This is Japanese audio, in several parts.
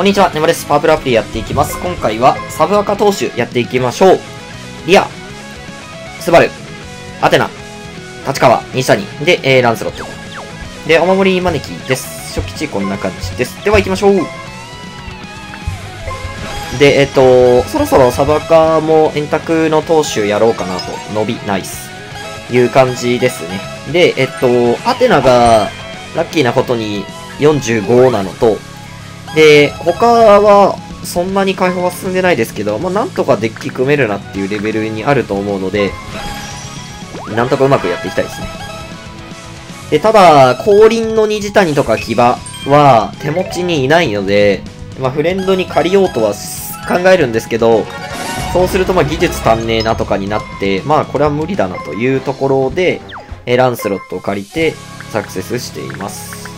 こんにちは、ネマです。パープルアプリやっていきます。今回は、サブアカ投手やっていきましょう。リア、スバル、アテナ、立川、西谷、で、えー、ランスロット。で、お守り招きです。初期値こんな感じです。では行きましょう。で、えっ、と、そろそろサブアカも円卓の投手やろうかなと、伸びナイス。いう感じですね。で、えっと、アテナが、ラッキーなことに45なのと、で、他は、そんなに解放は進んでないですけど、まあ、なんとかデッキ組めるなっていうレベルにあると思うので、なんとかうまくやっていきたいですね。で、ただ、降臨の虹谷とか騎馬は手持ちにいないので、まあ、フレンドに借りようとは考えるんですけど、そうするとまあ技術足んねえなとかになって、まあこれは無理だなというところで、えランスロットを借りてサクセスしています。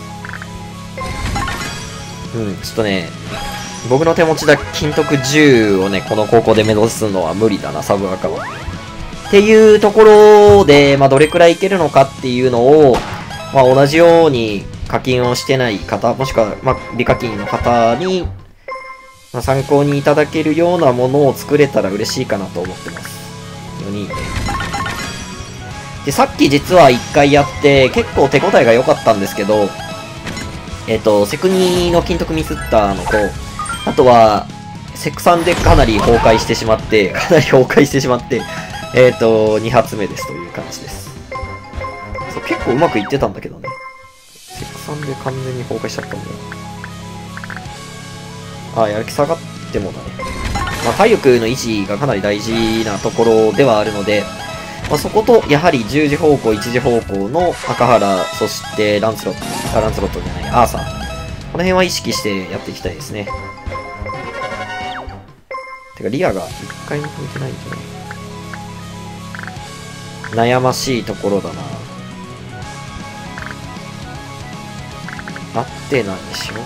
うん、ちょっとね、僕の手持ちだ金徳10をね、この高校で目指すのは無理だな、サブアカは。っていうところで、まあどれくらいいけるのかっていうのを、まあ同じように課金をしてない方、もしくは、まあ利課金の方に、まあ、参考にいただけるようなものを作れたら嬉しいかなと思ってます。4人で。で、さっき実は1回やって、結構手応えが良かったんですけど、えっ、と、セクニーの金徳ミスったのと、あとは、セクさんでかなり崩壊してしまって、かなり崩壊してしまって、えっ、と、2発目ですという感じです。そう、結構うまくいってたんだけどね。セクさんで完全に崩壊しちゃったもん。あ、やる気下がってもだね。まあ、体力の維持がかなり大事なところではあるので、まあ、そこと、やはり10時方向、1時方向の赤原、そしてランスロット、あ、ランスロットじゃない、アーサー。この辺は意識してやっていきたいですね。てか、リアが一回も踏めてないんじゃない？悩ましいところだな。あって何にしよう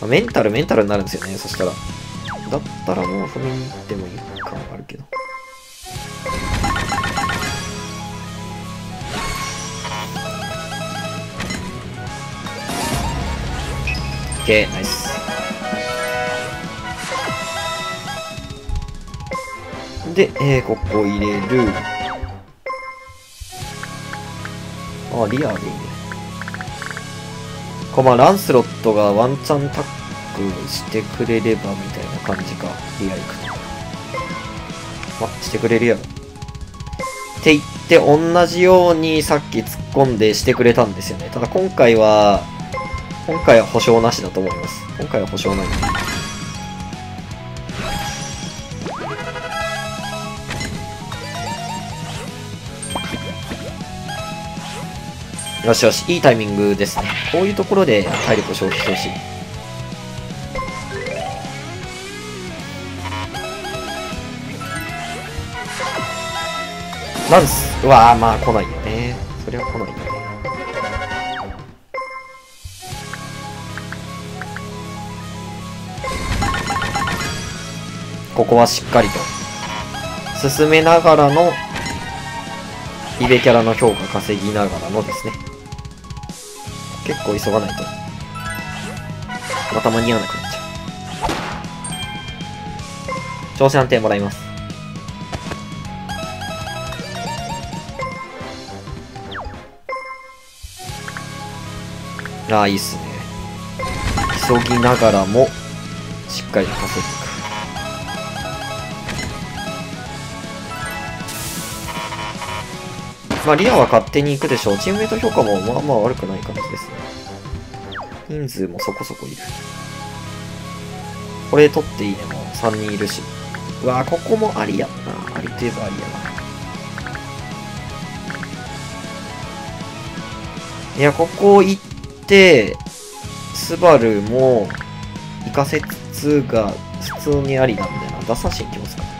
かな。メンタル、メンタルになるんですよね、そしたら。だったらもう踏みに行ってもいいケー、ナイス。で、えー、ここ入れる。あ、リアでいいね。こまあ、ランスロットがワンチャンタックしてくれればみたいな感じか。リア行くと。あ、してくれるやろ。って言って、同じようにさっき突っ込んでしてくれたんですよね。ただ今回は、今回は保証なしだと思います。今回は保証ない。よしよし、いいタイミングですね。こういうところで体力を消費してほしい。ランス。うわー、まあ来ないよね。そりゃ来ないよね。ここはしっかりと進めながらのイベキャラの評価稼ぎながらのですね。結構急がないと。また間に合わなくなっちゃう。挑戦安定もらいます。ああ、いいっすね。急ぎながらも、しっかり稼いまあ、リアは勝手に行くでしょう。チームメイト評価もまあまあ悪くない感じですね。人数もそこそこいる。これ取っていいね、もう3人いるし。うわぁ、ここもありやな。ありといえばありやな。いや、ここ行って、スバルも行かせつつが普通にありなんだよな。出さしに行きますか。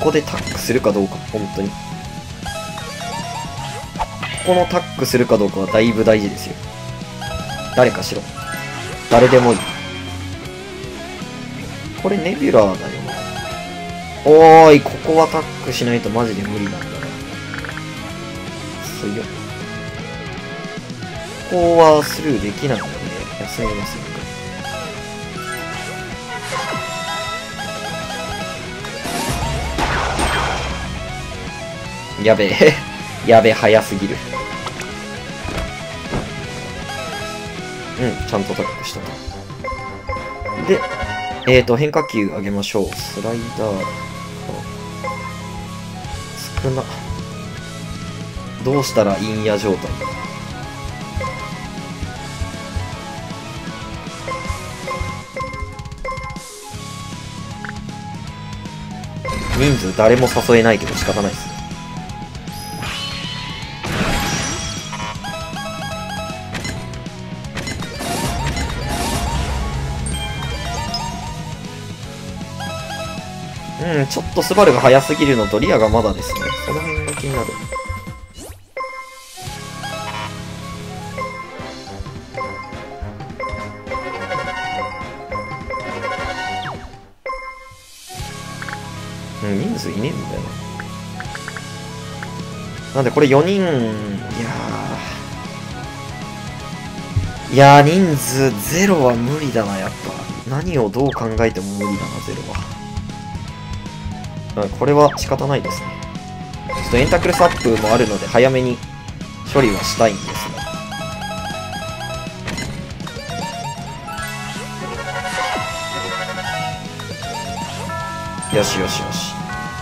ここでタックするかどうか、本当に。ここのタックするかどうかはだいぶ大事ですよ。誰かしろ。誰でもいい。これネビュラーだよな。おーい、ここはタックしないとマジで無理なんだな。すよ。ここはスルーできないので、休みますよ。やべえ。やべえ、早すぎる。うん、ちゃんとタックしたと。で、えーと、変化球上げましょう。スライダー。少な。どうしたらインヤ状態人数誰も誘えないけど仕方ないですちょっとスバルが速すぎるのとリアがまだですね。その辺が気になる。うん、人数いねえんだよな。なんでこれ4人、いやー。いやー、人数ゼロは無理だな、やっぱ。何をどう考えても無理だな、ゼロは。うん、これは仕方ないですね。ちょっとエンタクルスアップもあるので、早めに処理はしたいんですね。よしよしよし。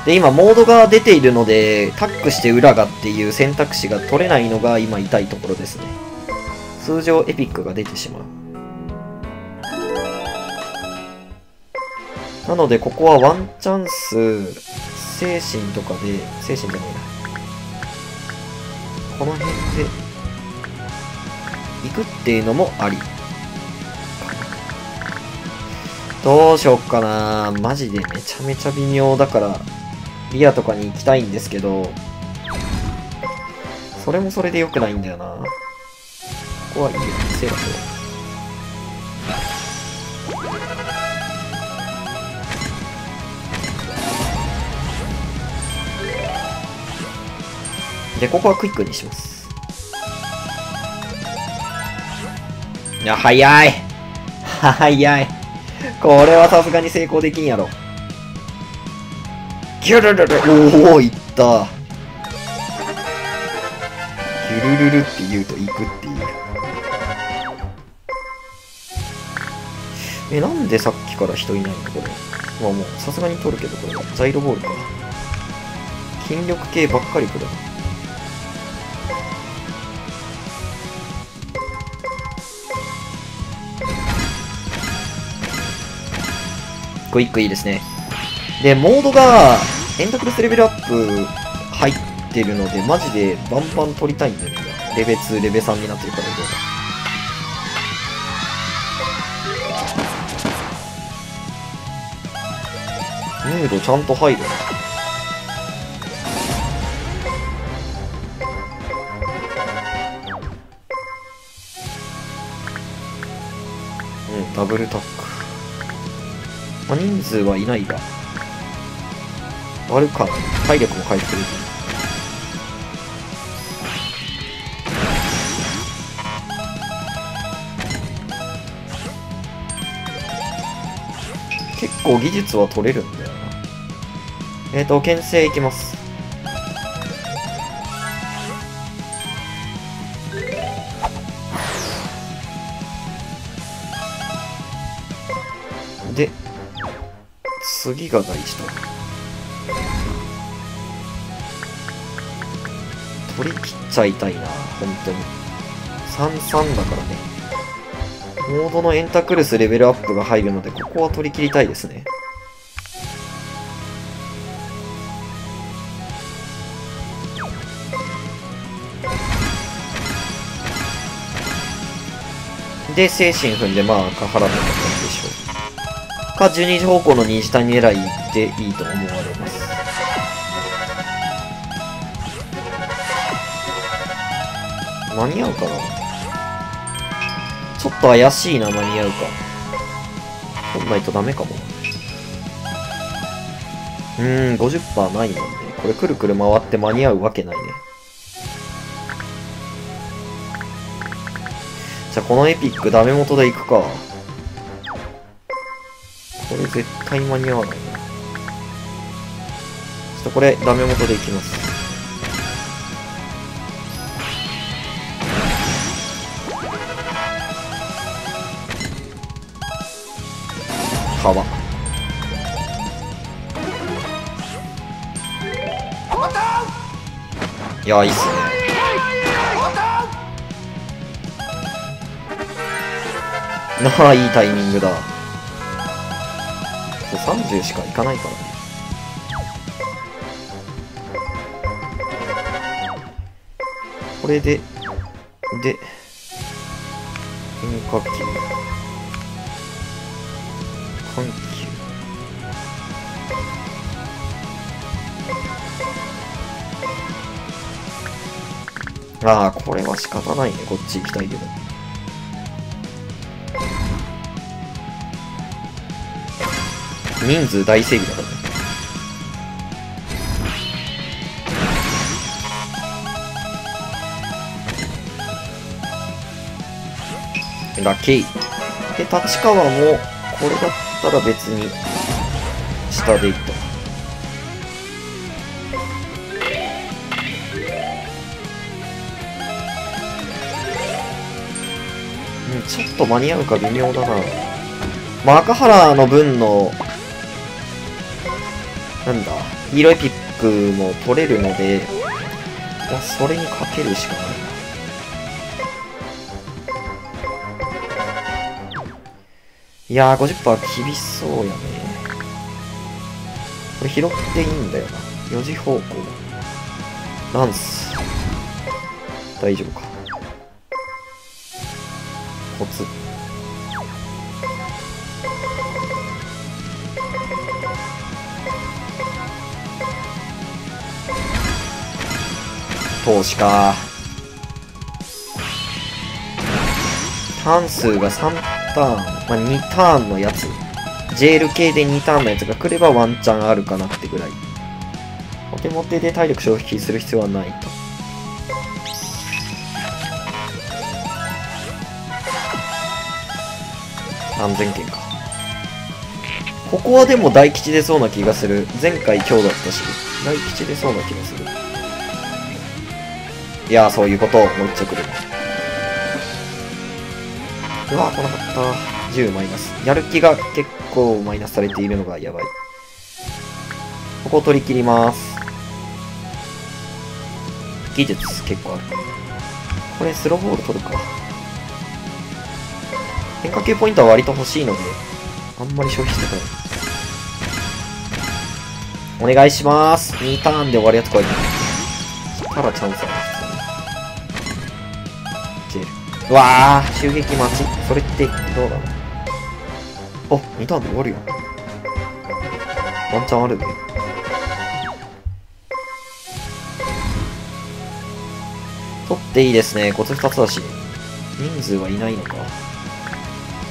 で、今、モードが出ているので、タックして裏がっていう選択肢が取れないのが今痛いところですね。通常エピックが出てしまう。なので、ここはワンチャンス、精神とかで、精神じゃないな。この辺で、行くっていうのもあり。どうしよっかなマジでめちゃめちゃ微妙だから、リアとかに行きたいんですけど、それもそれで良くないんだよな。ここはいいよ、セーラスで、ここはクイックにします。いや、早い早いこれはさすがに成功できんやろ。ギュルルルおおいったギュルルルって言うと行くっていう。え、なんでさっきから人いないのこれ。まあもう、さすがに取るけど、これ。ザイロボールか。筋力系ばっかり来るな。クイックいいですね。で、モードが、エンタクルスレベルアップ入ってるので、マジでバンバン取りたいんだよね。レベ2、レベ3になってるからどうだムードちゃんと入る。うん、ダブルタック。まあ、人数はいないが。あるか体力も回復できる。結構技術は取れるんだよな。えっ、ー、と、牽制いきます。次が大事だ。取り切っちゃいたいな、本当に。33だからね。モードのエンタクルスレベルアップが入るので、ここは取り切りたいですね。で、精神踏んで、まあ、赤原とかで。か12時方向の虹谷狙いでいいと思われます。間に合うかな？ちょっと怪しいな、間に合うか。取んないとダメかも。うーん、50%ないもんね。これくるくる回って間に合うわけないね。じゃあこのエピックダメ元で行くか。これ絶対間に合わないな。ちょっとこれダメ元で行きます。川いやいいっすねな あいいタイミングだ30しかいかないからねこれでで変化球緩急ああ、これは仕方ないね。こっち行きたいけど。人数大正義だからね。ラッキー。で、立川も、これだったら別に、下でいいと。うん、ちょっと間に合うか微妙だな。まあ、赤原の分の、なんだ、黄色いピックも取れるので、まあ、それにかけるしかないな。いやー、50%厳しそうやね。これ拾っていいんだよな。4時方向。ランス。大丈夫か。投資か。ターン数が3ターン、まあ、2ターンのやつ。ジェール系で2ターンのやつが来ればワンチャンあるかなってぐらい。モテモテで体力消費する必要はないと。安全圏か。ここはでも大吉出そうな気がする。前回今日だったし、大吉出そうな気がする。いやー、そういうことをもう一着で。うわ、来なかった。10マイナス。やる気が結構マイナスされているのがやばい。ここを取り切ります。技術結構ある。これスローボール取るか。変化球ポイントは割と欲しいので、あんまり消費してこない。お願いします。2ターンで終わるやつ来い。したらチャンスある。うわー、襲撃待ち。それってどうなの？あ、2ターンで終わるよ。ワンチャンあるね。取っていいですね。コツ2つだし。人数はいないのか。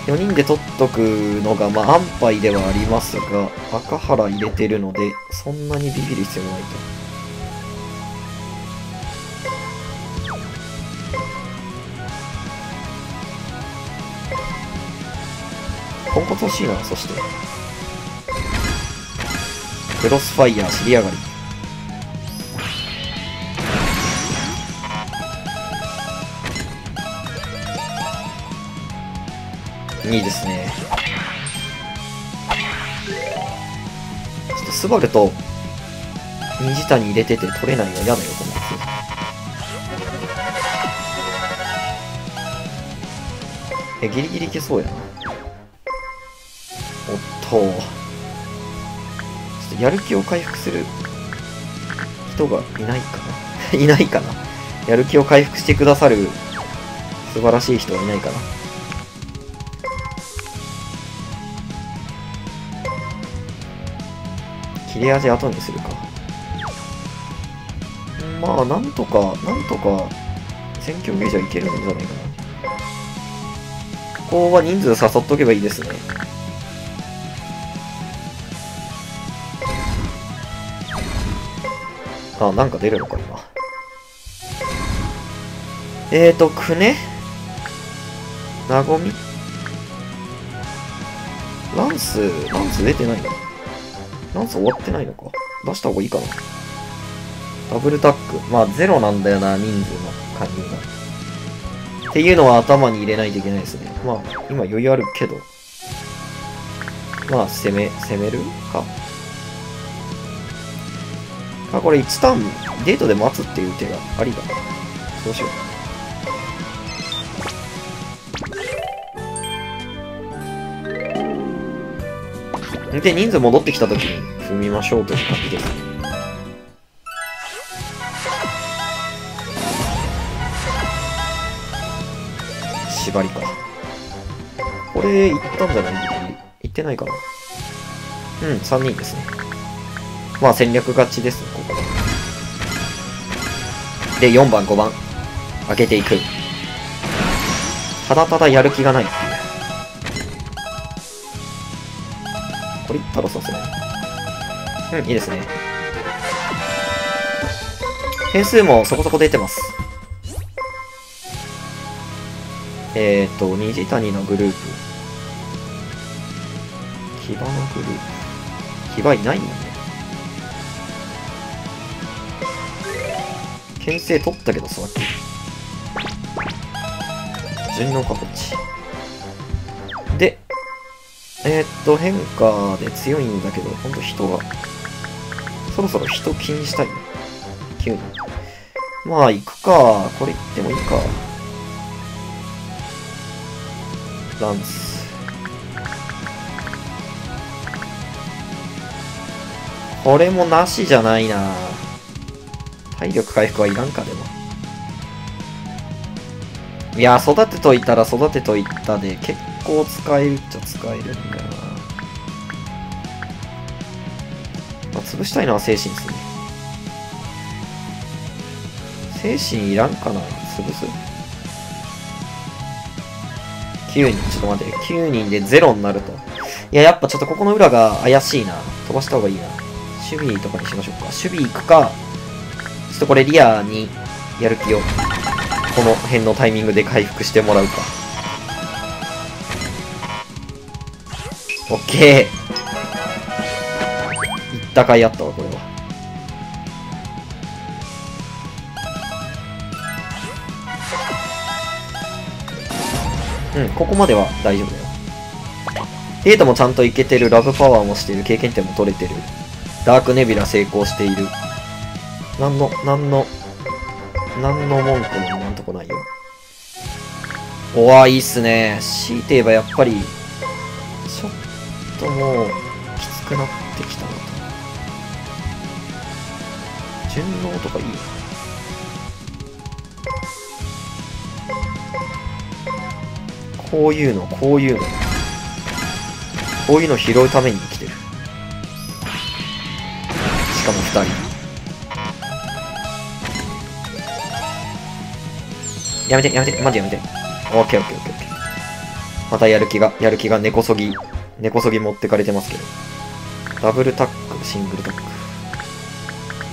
4人で取っとくのが、まあ、安牌ではありますが、赤原入れてるので、そんなにビビる必要ないと。ポンコツ欲しいな、そして。クロスファイヤー、尻上がり。いいですね。ちょっとスバルと虹谷入れてて取れないの嫌だよ、このやつえ、ギリギリいけそうやな。と、ちょっとやる気を回復する人がいないかな？いないかな？やる気を回復してくださる素晴らしい人はいないかな？切れ味後にするか。まあ、なんとか、なんとか、選挙ゲージはいけるんじゃないかな。ここは人数誘っとけばいいですね。あ、なんか出るのか、今。えーと、くね？なごみ？ランス、ランス出てないのランス終わってないのか？出した方がいいかなダブルタック。まあ、ゼロなんだよな、人数の加入が。っていうのは頭に入れないといけないですね。まあ、今余裕あるけど。まあ、攻め、攻めるか。あ、これ1ターン、デートで待つっていう手がありだな。そうしよう。で、人数戻ってきた時に踏みましょうという感じです。縛りか。これ、行ったんじゃない？行ってないかな。うん、3人ですね。まあ戦略勝ちですね、ここは。で、4番、5番。開けていく。ただただやる気がないっていう。これいったらさすがに。うん、いいですね。点数もそこそこ出てます。えっ、ー、と、虹谷のグループ。騎馬のグループ。騎馬いないんだね。牽制取ったけどさっき、順応か、こっち。で、えー、っと、変化で強いんだけど、ほんと人が、そろそろ人気にしたい。急に。まあ、行くか。これ行ってもいいか。ランス。これもなしじゃないな体力回復はいらんか、でも。いや、育てといたら育てといたで、結構使えるっちゃ使えるんだよな。まあ、潰したいのは精神ですね。精神いらんかな潰す ?9 人、ちょっと待って、9人で0になると。いや、やっぱちょっとここの裏が怪しいな。飛ばした方がいいな。守備とかにしましょうか。守備行くか、ょっとこれリアにやる気を、この辺のタイミングで回復してもらうか。オッケー。いったかいあったわ、これは。うん、ここまでは大丈夫だよ。データもちゃんといけてる、ラブパワーもしてる、経験点も取れてる。ダークネビラ成功している。なんの、なんの、なんの文句も今んとこないよ。おわ、いいっすね。強いて言えばやっぱり、ちょっともう、きつくなってきたなと。順応とかいいこういうの、こういうの。こういうの拾うために生きてる。しかも二人。やめて、やめて、マジやめて。オッケーオッケーオッケーオッケー。またやる気が、やる気が根こそぎ、根こそぎ持ってかれてますけど。ダブルタック、シングルタック。ま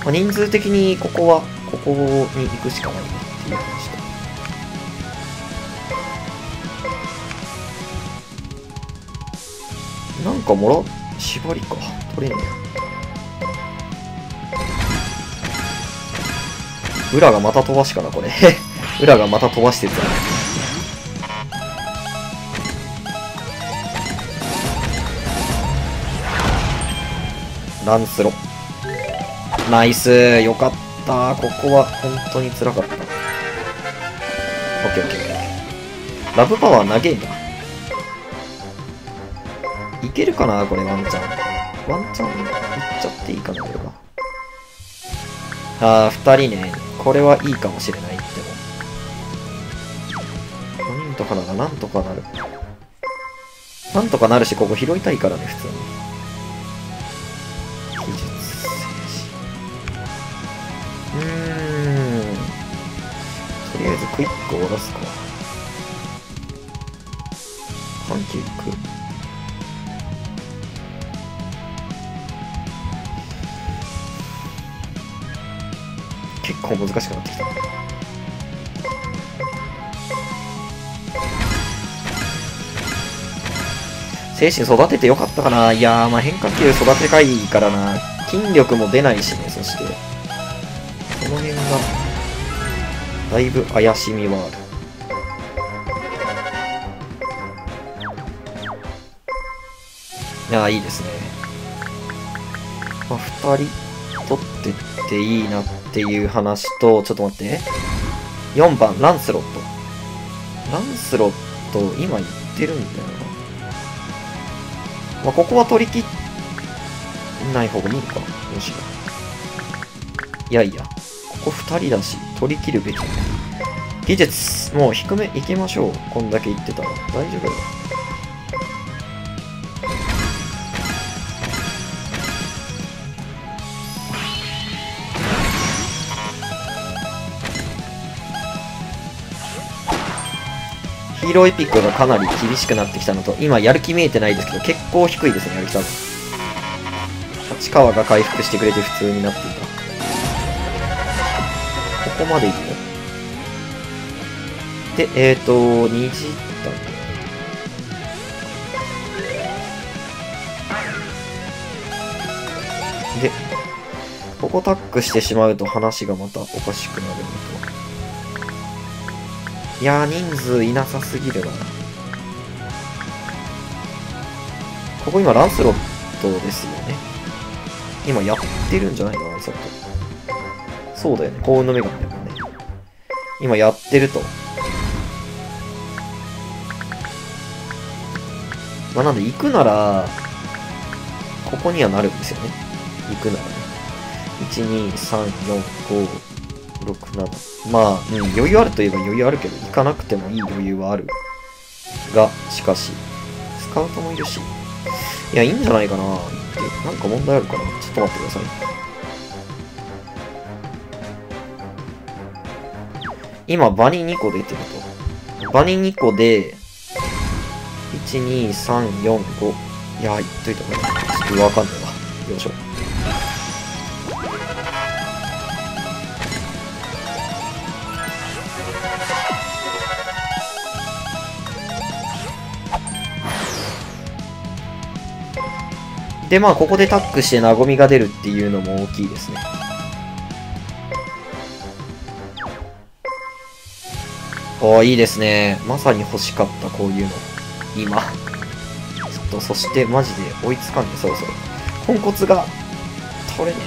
あ、人数的にここは、ここに行くしかないねっていう話と。なんかもら、縛りか。取れんね裏がまた飛ばしかな、これ。裏がまた飛ばしてるランスロ。ナイスよかったここは本当に辛かった。オッケーオッケー。ラブパワー投げんだ。いけるかなこれワンチャン。ワンチャンいっちゃっていいかなこれは。あー、二人ね。これはいいかもしれない。なんとかなる。なんとかなるし、ここ拾いたいからね、普通に。技術、うん。とりあえずクイックを下ろすか。緩急いく。結構難しくなってきた。精神育ててよかったかないやー、まあ変化球育てたいからな。筋力も出ないしね、そして。この辺が、だいぶ怪しみはある。いやー、いいですね。まあ、二人取ってっていいなっていう話と、ちょっと待って。4番、ランスロット。ランスロット、今言ってるんだよな。まあ、ここは取り切んない方がいいのかむしろ。いやいや、ここ2人だし、取り切るべき。技術、もう低め行きましょう。こんだけ行ってたら。大丈夫だヒーローエピックがかなり厳しくなってきたのと、今やる気見えてないですけど、結構低いですね、やる気多分。立川が回復してくれて普通になっていた。ここまでいいよ。で、えっ、ー、と、虹ったで、ここタックしてしまうと話がまたおかしくなるのと。いやー、人数いなさすぎるな。ここ今ランスロットですよね。今やってるんじゃないの？ランスロット。そうだよね。幸運の女神だもんね。今やってると。まあ、なんで行くなら、ここにはなるんですよね。行くならね。1、2、3、4、5、67まあ、うん、余裕あるといえば余裕あるけど行かなくてもいい余裕はあるがしかしスカウトもいるし。いやいいんじゃないかなって。なんか問題あるかな。ちょっと待ってください。今バニ2個出てると。バニ2個で12345いや言っといた方がいい。ちょっとわかんないわ。よいしょ。で、まあ、ここでタックして和みが出るっていうのも大きいですね。おいいですね。まさに欲しかった、こういうの。今。ちょっと、そしてマジで追いつかんで、そろそろ。ポンコツが、取れね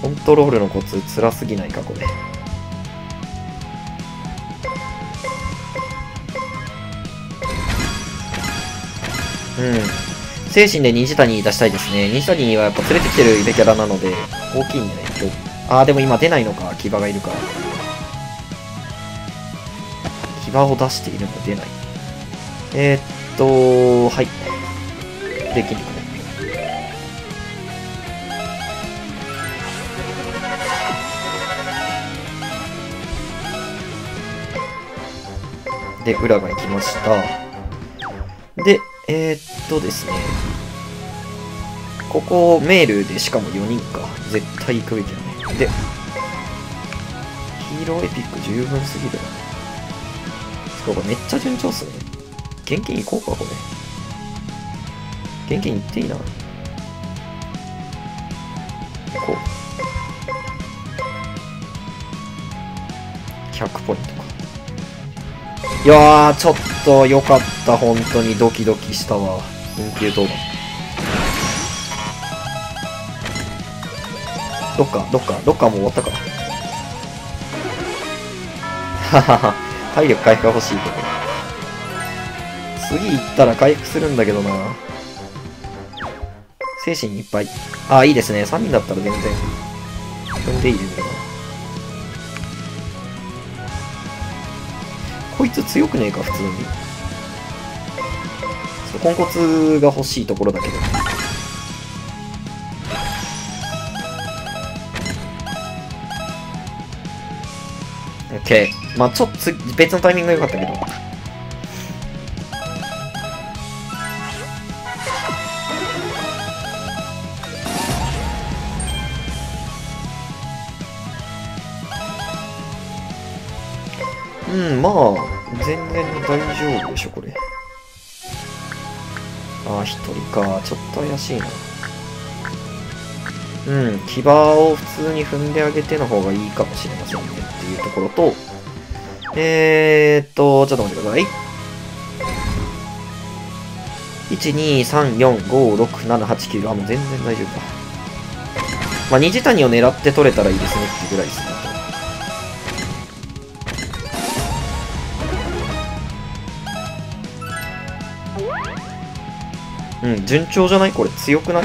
え。コントロールのコツ辛すぎないか、これ。うん。精神で虹谷出したいですね。虹谷はやっぱ連れてきてるイベキャラなので、大きいんだね、今日。あー、でも今出ないのか、騎馬がいるから。騎馬を出しているの出ない。えー、っと、はい。できるかね。で、裏が行きました。えー、っとですね。ここメールでしかも4人か。絶対行くべきだね。で、ヒーローエピック十分すぎるな。そうか、めっちゃ順調っすね。現金行こうか、これ。現金行っていいな。行こう。100ポイント。いやー、ちょっと良かった、本当にドキドキしたわ。緊急登板。どっか、どっか、どっかもう終わったか。ははは、体力回復が欲しいけど。次行ったら回復するんだけどな。精神いっぱい。ああ、いいですね。3人だったら全然、踏んでいいレベルだ。こ強くねえか、普通にそう。ポンコツが欲しいところだけど。オッケー。まあちょっと別のタイミングが良かったけど。しょ、これ。ああ、一人か。ちょっと怪しいな。うん、牙を普通に踏んであげての方がいいかもしれませんねっていうところと、えーっと、ちょっと待ってください。1、2、3、4、5、6、7、8、9。あ、もう全然大丈夫だ。まあ、虹谷を狙って取れたらいいですねっていうぐらいですね。うん、順調じゃない？これ強くない？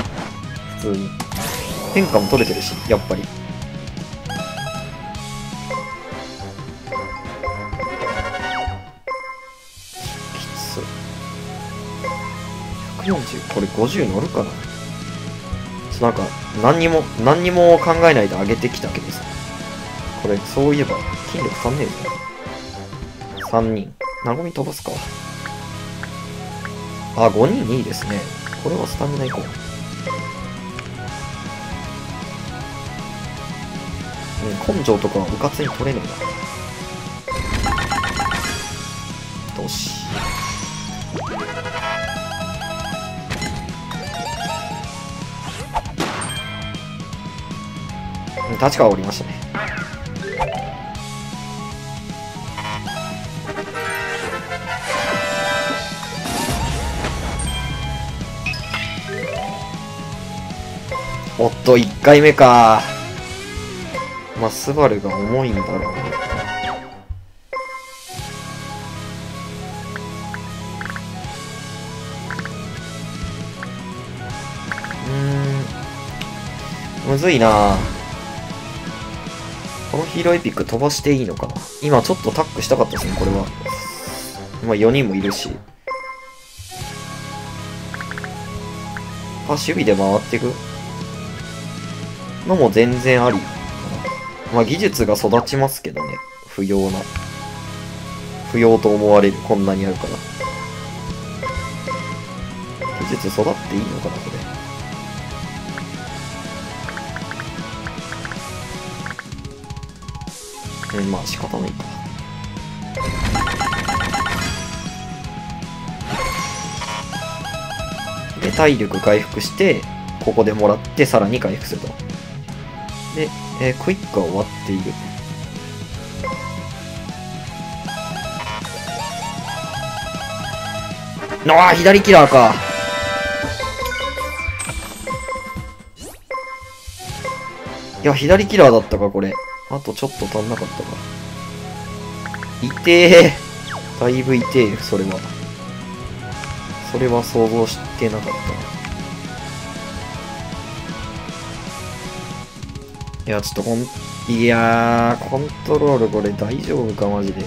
普通に。変化も取れてるし、やっぱり。きつい。140、これ50乗るかな？ちょなんか、何にも、何にも考えないで上げてきたけどさ。これ、そういえば、筋力足んねえぞ。3人。なごみ飛ばすか。あ、5人いいですね。これはスタミナいこう。うん、根性とかはうかつに取れねえな。よし。うん立川降りましたね。おっと、1回目か。まあ、スバルが重いんだろうね。うん。むずいなこのヒーローエピック飛ばしていいのかな今ちょっとタックしたかったですね、これは。まあ、4人もいるし。あ、守備で回っていく？のも全然あり。まあ技術が育ちますけどね。不要な。不要と思われる。こんなにあるから。技術育っていいのかな、これ。うん、まあ仕方ないか。で、体力回復して、ここでもらって、さらに回復すると。えークイックは終わっている。ああ、左キラーか。いや、左キラーだったか、これ。あとちょっと足んなかったか。痛え。だいぶ痛え、それは。それは想像してなかったいや、ちょっとこん、いやー、コントロールこれ大丈夫か、マジで。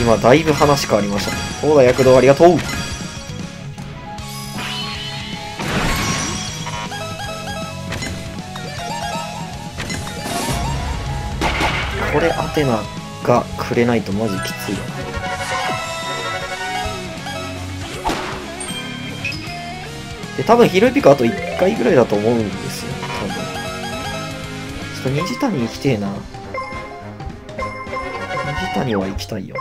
今、だいぶ話変わりましたね。そうだ、躍動ありがとうこれ、アテナがくれないとマジきついよで、多分ヒロイピカあと1回ぐらいだと思うんですよ。多分。ちょっと虹谷行きてえな。虹谷は行きたいよ。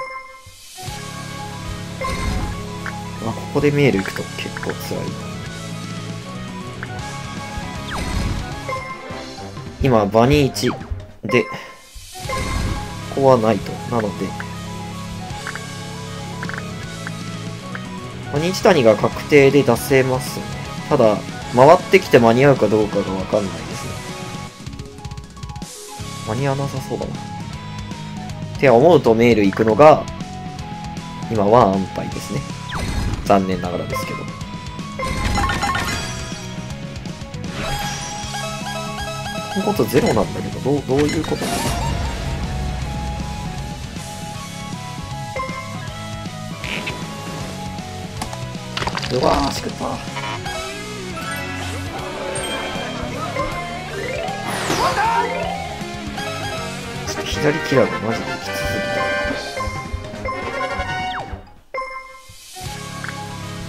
まあ、ここでメール行くと結構辛い。今、バニー1で、ここはないと。なので、まあ虹谷が確定で出せますね。ただ、回ってきて間に合うかどうかがわかんないですね。間に合わなさそうだな。って思うとメール行くのが、今は安牌ですね。残念ながらですけど。このことゼロなんだけど、どう、どういうことなの？うわー、しくった。左キラーがマジできつすぎ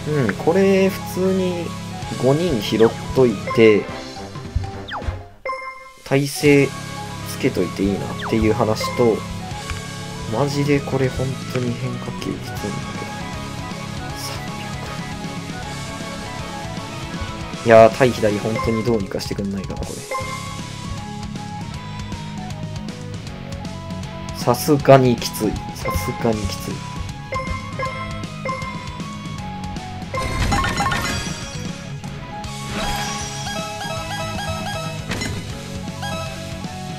た。うん、これ普通に5人拾っといて、耐性つけといていいなっていう話と、マジでこれ本当に変化球きついんだけど。300。いやー、対左本当にどうにかしてくんないかな、これ。さすがにきつい。さすがにきつい。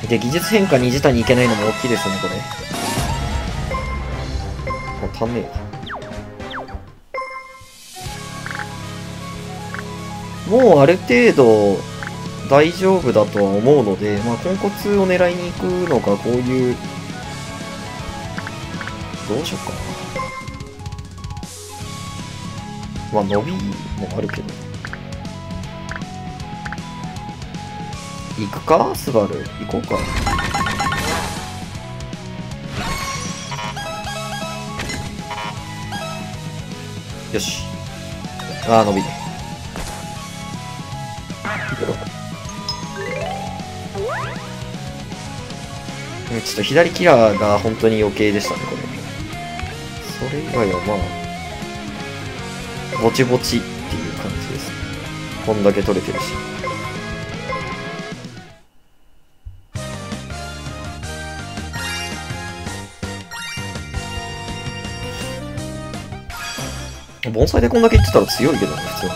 で、技術変化に自体にいけないのも大きいですね、これ。もう足んねえもうある程度大丈夫だとは思うので、まあ、豚骨を狙いに行くのがこういう、どうしようか。まあ、伸びもあるけど。行くか？スバル。行こうか。よし。ああ伸びねちょっと左キラーが本当に余計でしたねこれ。れ以外はまあぼちぼちっていう感じですこんだけ取れてるし盆栽でこんだけいってたら強いけどね、普通に。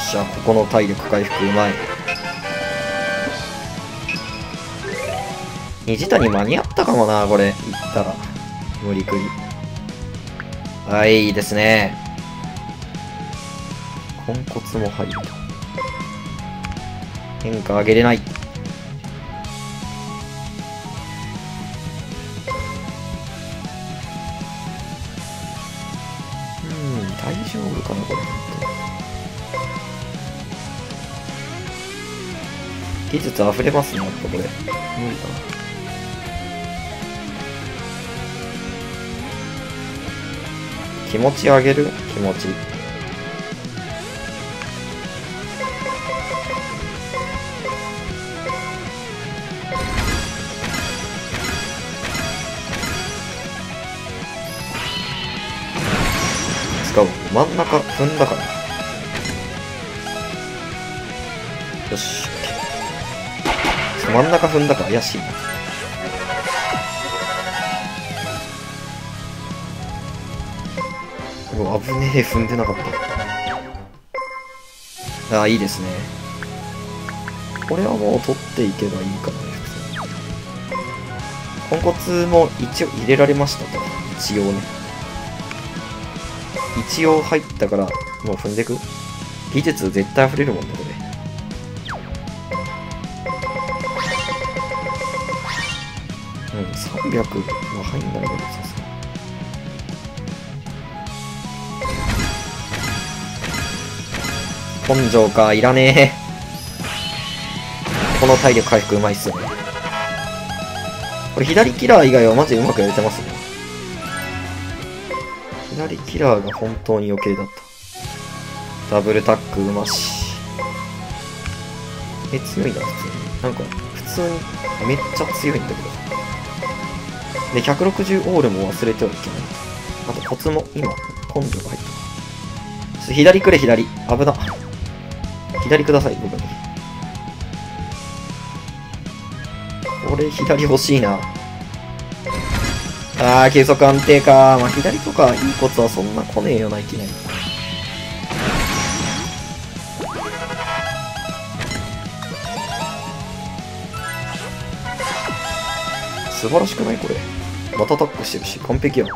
しゃあ、ここの体力回復うまい。虹谷間に合ったかもな、これ。いったら。無理くり。はい、いいですね。豚骨も入ると。変化上げれない。大丈夫かなこれ技術溢れますねやっぱこれ無理かな気持ち上げる？気持ち。使う真ん中踏んだから。よし真ん中踏んだから怪しいうわ危ねえ踏んでなかった。ああいいですね。これはもう取っていけばいいかな普通に。豚骨も一応入れられましたと。一応ね。一応入ったから、もう踏んでく？技術絶対溢れるもんね、これ。うん、300は入んないけど、さ根性か、いらねえ。この体力回復うまいっすよね。これ左キラー以外はマジでうまくやれてますね。左キラーが本当に余計だった。ダブルタックうまし。え、強いな、普通に。なんか、普通にめっちゃ強いんだけど。で、160オールも忘れてはいけない。あと、コツも今、根性が入った。左くれ、左。危な。左ください、僕に。これ、左欲しいな。あー、急速安定か。まあ、左とかいいコツはそんな来ねえよな、いきなり。素晴らしくないこれ。またタックしてるし、完璧やん。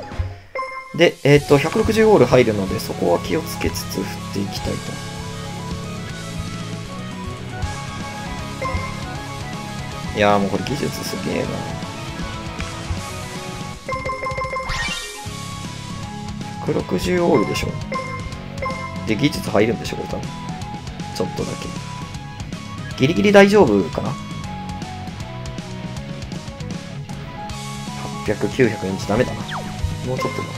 で、えっ、と、160オール入るので、そこは気をつけつつ振っていきたいと。いやもうこれ技術すげえな。160オールでしょ。で、技術入るんでしょ、これ多分。ちょっとだけ。ギリギリ大丈夫かな ?800、900インチダメだな。もうちょっとだ。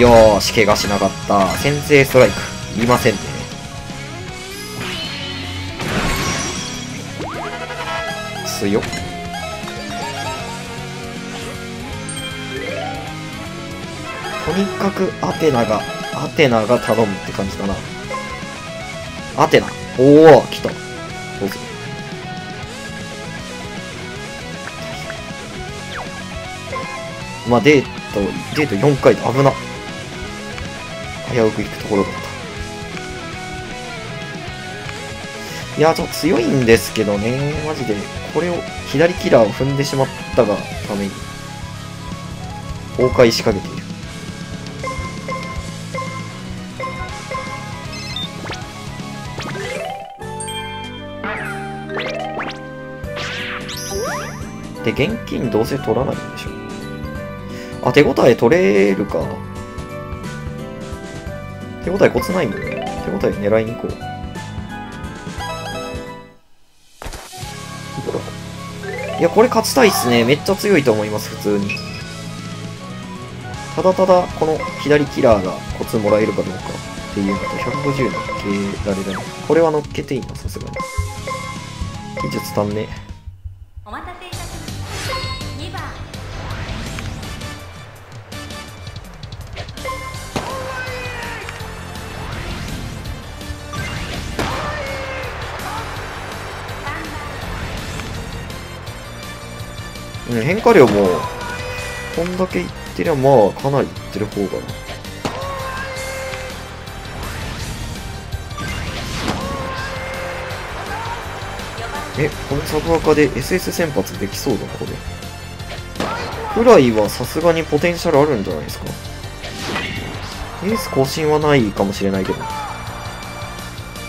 よーし、怪我しなかった。先制ストライク。いりませんね。強っ。とにかくアテナが、アテナが頼むって感じだな。アテナ。おお、来た。どうぞ。まあ、デート、デート4回で危な。危うく行くところだった。いや、ちょっと強いんですけどね。マジで。これを、左キラーを踏んでしまったがために、崩壊しかけている。で、現金どうせ取らないんでしょ。あ、手応え取れるか。手応えコツないもんね。手応え狙いに行こう。いや、これ勝ちたいっすね。めっちゃ強いと思います、普通に。ただただ、この左キラーがコツもらえるかどうかっていうのと、150乗っけられる。これは乗っけていいな、さすがに。技術足んねお待たせうん、変化量も、こんだけいってりゃ、まあ、かなりいってる方がな。え、このサブアカで SS 先発できそうだな、これ。フライはさすがにポテンシャルあるんじゃないですか。エース更新はないかもしれないけど。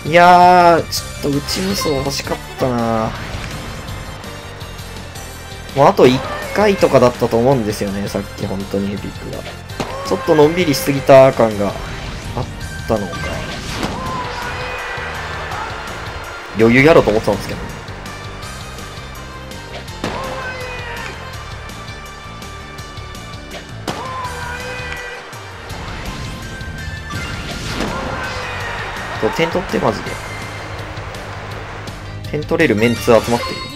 いやー、ちょっと内無双欲しかったなもうあと1回とかだったと思うんですよね、さっき本当にエピックが。ちょっとのんびりしすぎた感があったのか。余裕やろうと思ってたんですけどね。と点取ってマジで。点取れるメンツ集まってる。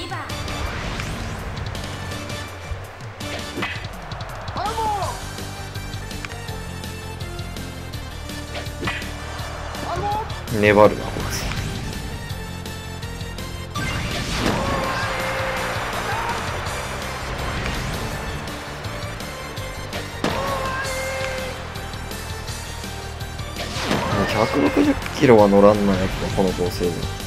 粘るな、こいつ。160キロは乗らんな、やっぱこの構成で。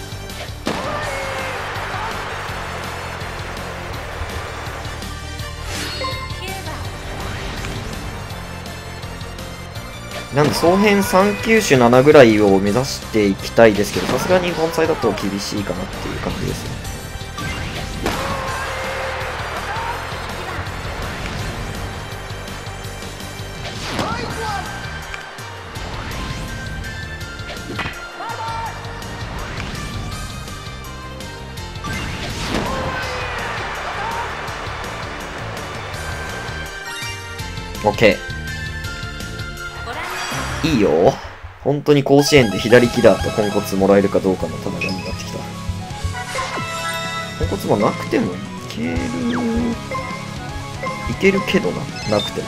なんで、総編3球種7ぐらいを目指していきたいですけど、さすがに盆栽だと厳しいかなっていう感じですね。いいよ。本当に甲子園で左キラーとポンコツもらえるかどうかの戦いになってきた。ポンコツもなくてもいける。いけるけどな。なくても。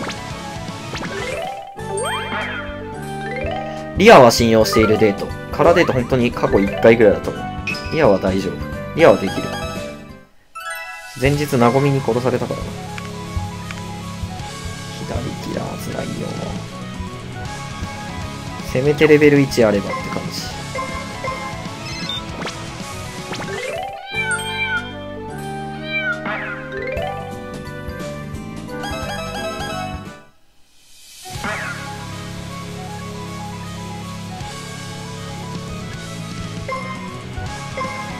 リアは信用しているデート。カラーデート本当に過去1回ぐらいだと思う。リアは大丈夫。リアはできる。前日、なごみに殺されたからな。せめてレベル1あればって感じ。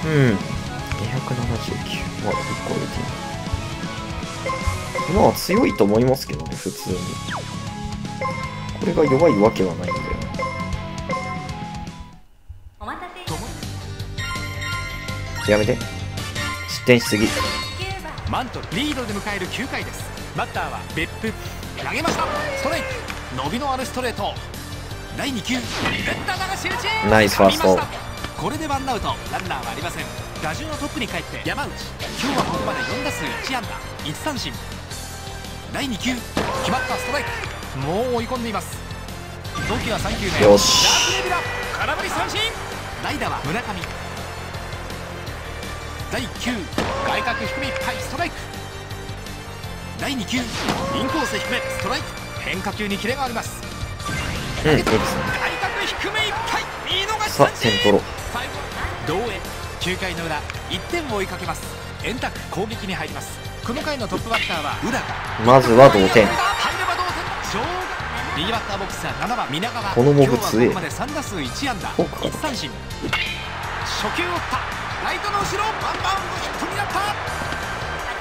うん。279。まあ、1個置いいい。まあ、強いと思いますけどね、普通に。これが弱いわけはないんだやめて。失点しすぎ。た9番マントルリードで迎える9回です。バッターは別府。投げました。ストライク。伸びのあるストレート。第2球。連打流し打ちナイスファースト。これでワンアウト。ランナーはありません。打順はトップに帰って山内。今日はここまで4打数1安打。1三振。第2球。決まったストライク。もう追い込んでいます。投球は3球目。よし。ラークレビラ。空振り三振。代打は村上第1球外角低めいっぱいストライク。第2球インコース低めストライク。変化球にキレがあります。うん、いいですね。外角低めいっぱい見逃しさあ点取ろう。最後同円9回の裏1点を追いかけます。円卓攻撃に入ります。この回のトップバッターは浦がまずは同点。入れば同点。上右バッターボックスは7番皆川。このモブ強え今日はここまで3打数1安打。フォークか。な1三振。初球を打ったライトの後ろワンバウンドヒットになった。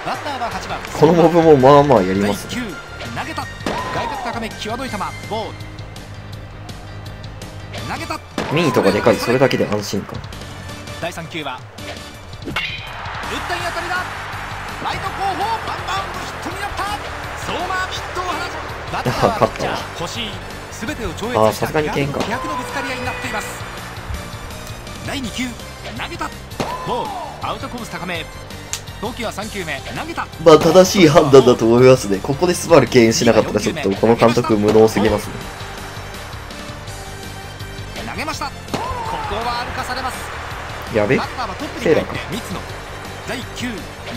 バッターは8番。このモブもまあまあやりますね。第9投げた。外角高め際どい球ボール。投げた。ミニとかでかい、それだけで安心感。第3球は打ったいい当たりだ。ライト後方ワンバウンドヒットになった。相馬ヒットを放つ。バッターは勝ったわ。欲しい。全てを超越したさすがに剣か。気迫のぶつかり合いになっています。第2球投げたボール。アウトコース高め。投球は3球目。投げた。まあ正しい判断だと思いますね。ここでスバル敬遠しなかったらちょっとこの監督無能すぎますね。投げました。ここは歩かされます。やべ。セーラーか。三つの。第1球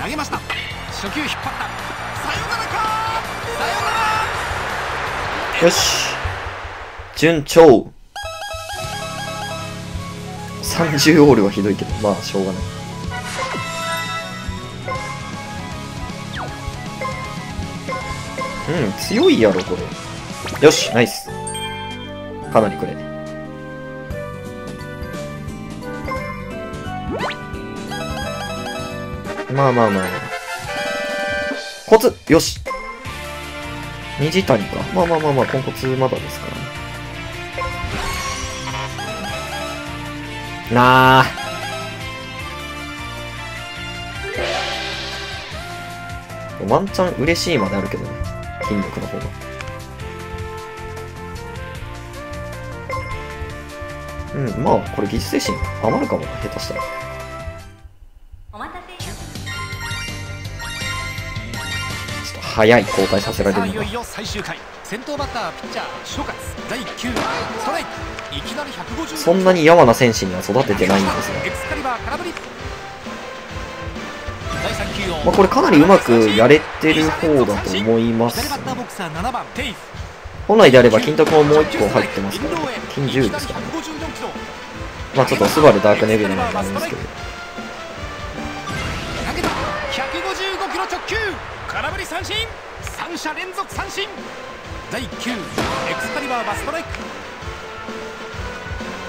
投げました。初球引っ張った。サヨナラか。サヨナラよし。順調。30オールはひどいけど、まあしょうがない。うん、強いやろ、これ。よし、ナイス。かなりくれ。まあまあまあ。コツよし虹谷か。まあまあまあまあ、ポンコツまだですからね。なあ。ワンチャン嬉しいまであるけどね。筋力の方が。うん、まあ、これ技術精神余るかもな、下手したら。お待たせちょっと早い交代させられるのがいよい。よ最終回先頭バッターピッチャー諸葛第1球ストライク。いきなり150そんなに山名選手には育ててないんですが。エクスカリバー空振り。第3球をまあ、これかなりうまくやれてる方だと思います。左バッターボックスは7番テイフ本来であれば金徳ももう1個入ってますから、ね、金10ですからね。まあちょっとスバルダークネビルなんですけど。投げた。155キロ直球。空振り三振。三者連続三振第1球エクスカリバーはストライク。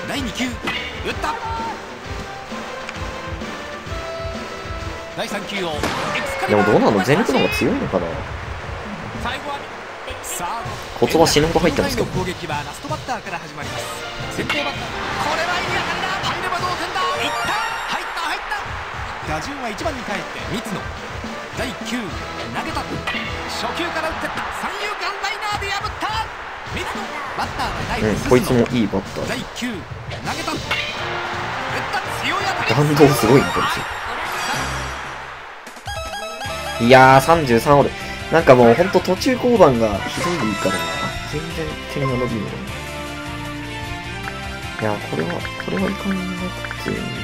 第2球打った。第3球をでもどうなの？ゼネク。の方が強いのかな？最後はさあコツは死ぬほど入ってますけど。攻撃はラストバッターから始まります。先頭バッター。これはいい当たりだ入れば同点だ。いった。入った入った。打順は1番に帰って三野第1球投げた。初球から打ってった。三遊間ライナーで破った。三野バッターは第うん、こいつもいいバッター。第1球投げた。打った。強い当たり。弾道すごいな、こいつ。いやー、33オール。なんかもうほんと途中交番がひどいからな。全然点が伸びない。いやー、これは、これはいかなくていい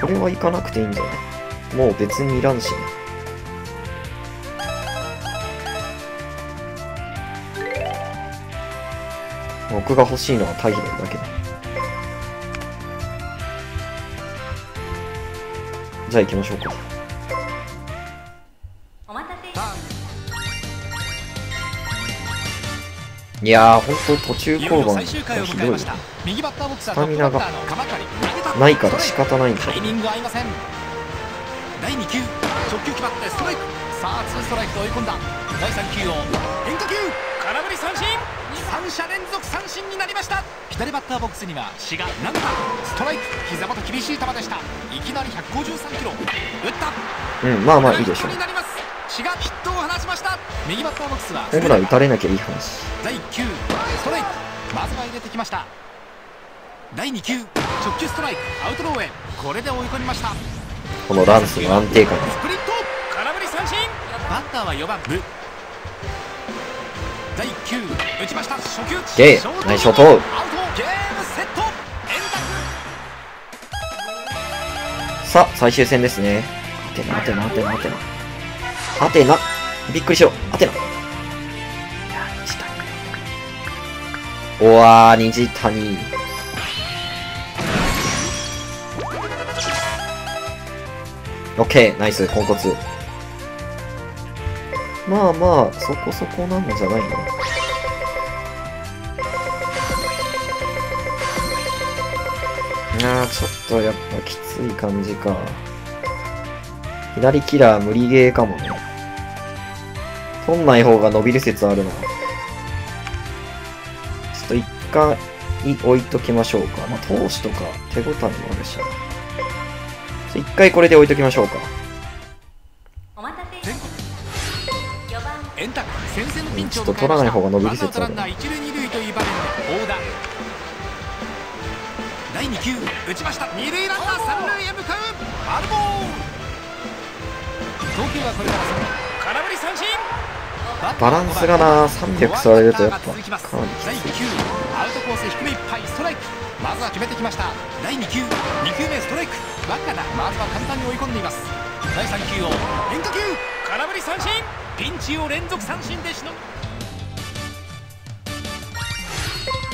これはいかなくていいんじゃないもう別にいらんしね。僕が欲しいのは大平だけだ。じゃあ行きましょうか。いやー、ほんと途中いよいよ交番がひどいスタミナがないから仕方ないんだ。タイミング合いません。第2球。直球決まってストライク。さあツーストライクと追い込んだ。第3球を変化球。空振り三振。三者連続三振になりました。左バッターボックスには志賀投げたストライク。膝元厳しい球でした。いきなり153キロ。打った。うん、まあまあいいでしょう。に。なります違うヒットを放ちました。右バッターボックスは。ホームラン打たれなきゃいい話。第9ストライクまずは入れてきました第2球。直球ストライク。アウトローへ。これで追い込みました。このランスの安定感。スプリット。空振り三振。バッターは4番。ブ第9打ちました。初球。ゲー。ショート。ナイスショートアウト。ゲームセット。さあ、最終戦ですね。アテナ、アテナ、アテナ、アテナ。アテナ。びっくりしろ。アテナ。おわー、虹谷。オッケー、ナイス、ポンコツ。まあまあ、そこそこなんじゃないの？いやー、ちょっとやっぱきつい感じか。左キラー無理ゲーかもね。取んない方が伸びる説あるな。ちょっと一回置いときましょうか。まあ、投手とか手応えもあるし。一回これで置いときましょうか。お待たせいたしました。4番。円卓先制のピンチをちょっと取らない方が伸びる説あるワンアウトランナー一塁二塁という場面で大田。第2球打ちました。二塁ランナー三塁へ向かう。ファウルボール。投球はこれから空振り三振。バランスがな、300座れるとやっぱかなりき第つい。9アウトコース低めいっぱいストライク。まずは決めてきました。第2球2球目ストライクバッカだまずは簡単に追い込んでいます。第3球を変化球空振り三振。ピンチを連続三振でしのぐ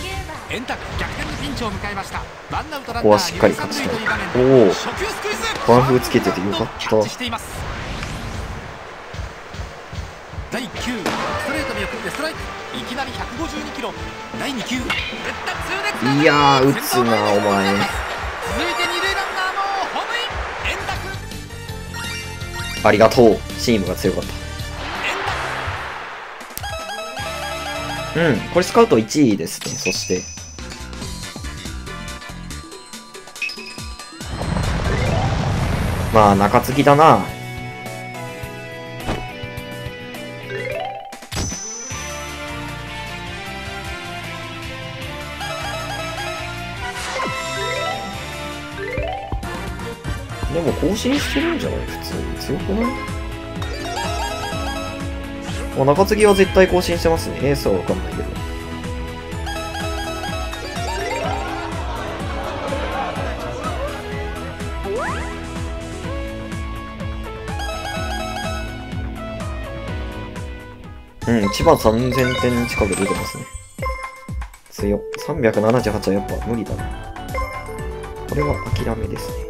9番円卓逆転のピンチを迎えました。ワンアウトランここはナーしっかり勝ちたい。二塁三塁とおおいう場面で初球スクイズワンフーつけててよかった。キャッチしています。第9ストレート見送ってストライク。いきなり152キロ。第2球打った。痛烈いやー、打つな、お前。続いて二塁ランナーありがとう。チームが強かった。うん、これスカウト1位ですね、そして。まあ、中継ぎだな。でも更新してるんじゃない？普通に。強くない？あ中継ぎは絶対更新してますね。エースはわかんないけど。うん、1万3000点近く出てますね。強っ。378はやっぱ無理だな。これは諦めですね。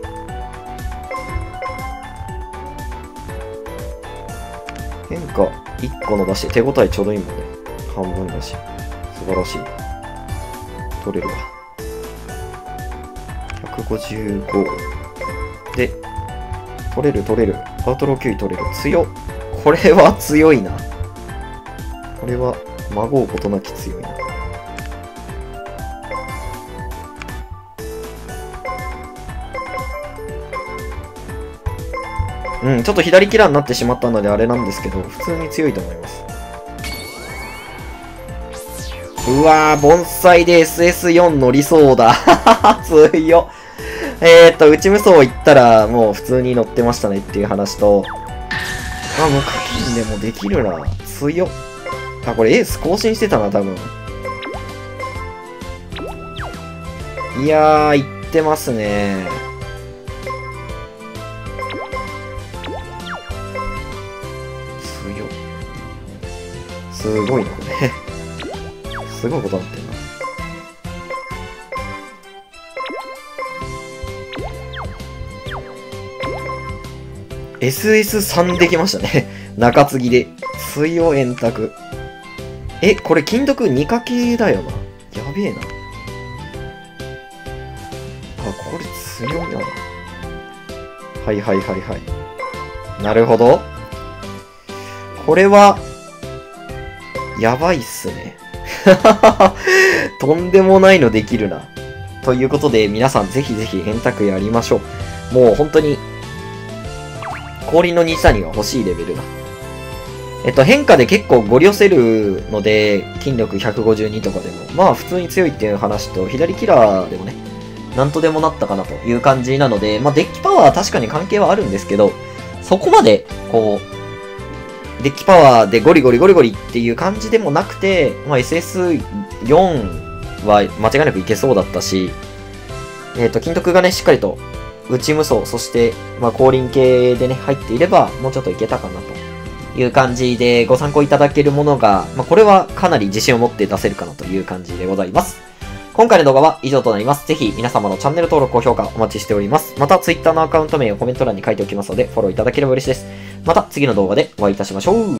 変化1個伸ばして手応えちょうどいいもんね。半分だし。素晴らしい。取れるわ。155。で、取れる取れる。アウトロー9位取れる。強。これは強いな。これは、まごうことなき強いうん、ちょっと左キラーになってしまったのであれなんですけど、普通に強いと思います。うわー、盆栽で SS4 乗りそうだ。強っ。えーっと、内無双行ったら、もう普通に乗ってましたねっていう話と、あ、無課金でもできるな。強っ。あ、これエース更新してたな、多分。いやー、行ってますね。すごいな、これ。すごいことになってんな。SS3 できましたね。中継ぎで。強円卓。え、これ金徳2かけだよな。やべえな。あ、これ強いな。はいはいはいはい。なるほど。これは、やばいっすね。とんでもないのできるな。ということで、皆さんぜひぜひ円卓やりましょう。もう本当に、氷の西谷が欲しいレベルだ。えっと、変化で結構ゴリ押せるので、筋力152とかでも、まあ普通に強いっていう話と、左キラーでもね、なんとでもなったかなという感じなので、まあデッキパワーは確かに関係はあるんですけど、そこまで、こう、デッキパワーでゴリゴリゴリゴリっていう感じでもなくて、まあ SS4 は間違いなくいけそうだったし、えっ、と、金徳がね、しっかりと内無双、そして、まあ、降臨系でね、入っていれば、もうちょっといけたかなという感じで、ご参考いただけるものが、まあ、これはかなり自信を持って出せるかなという感じでございます。今回の動画は以上となります。ぜひ皆様のチャンネル登録、高評価お待ちしております。また Twitter のアカウント名をコメント欄に書いておきますので、フォローいただければ嬉しいです。また次の動画でお会いいたしましょう。